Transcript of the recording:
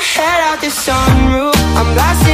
head out the sunroof. I'm blasting